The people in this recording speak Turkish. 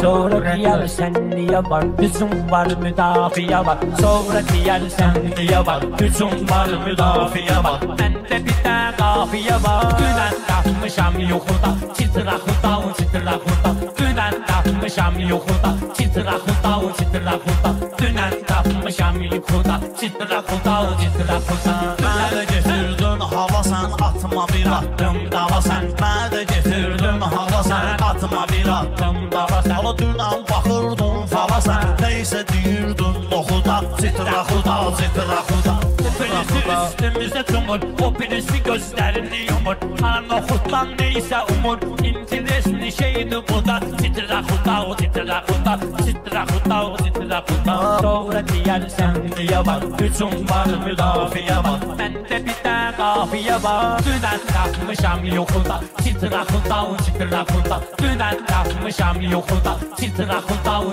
Sonra diyersen niye var? Hücum var müdafiye var. Sonra diyersen niye var? Hücum var müdafiye var. Bende bir de kafiye var. Gülen takmışam yuhuda Titra huda titra huda Gülen takmışam yuhuda Titra huda titra huda Gülen takmışam yuhuda Titra huda titra huda Mənə getirdin hava sən atma bir addım dava sən Mənə getirdin hava qatdım davasan Onu dünən baxırdın falasan Neysə deyirdin oxuda Citra xuda, citra xuda Birisi üstümüzə cumur O birisi gözlərini yumur Anan oxutdan neysə umur İntiresli şeydi bu da Citra xuda, citra xuda Citra xuda, citra xuda Sonra deyərsən niyə var Hücum var, müdafiə var Məndə bir 巴菲特拉菲亚巴最大的大棚下面有很大的汽车拉风大屋汽车拉风大最大的大棚下面有很大的汽车拉风大屋